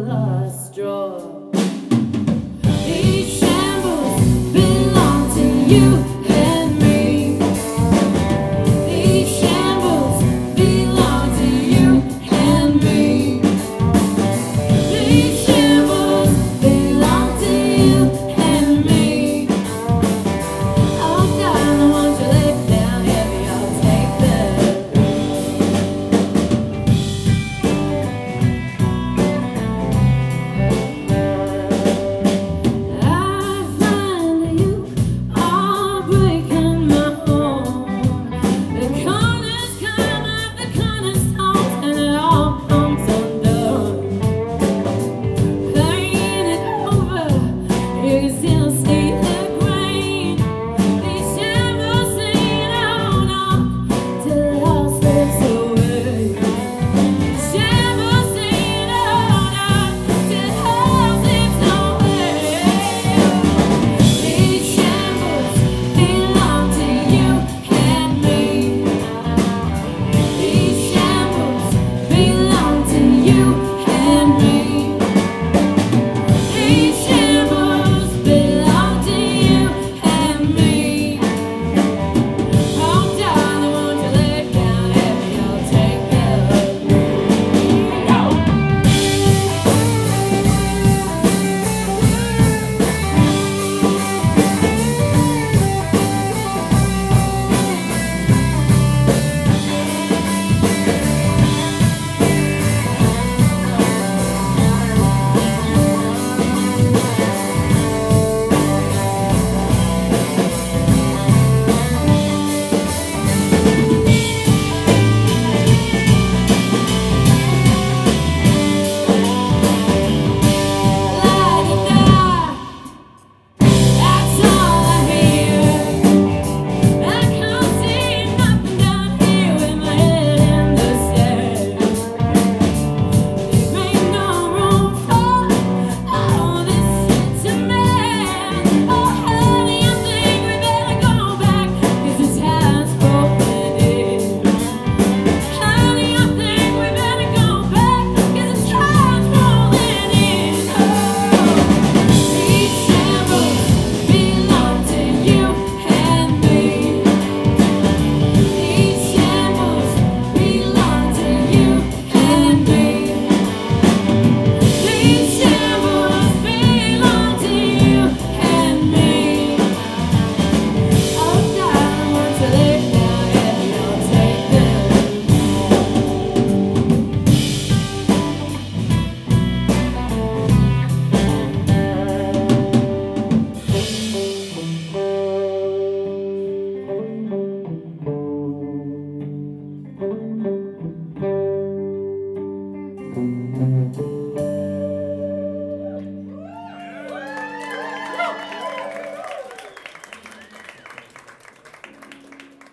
last straw. Each shambles belong to you.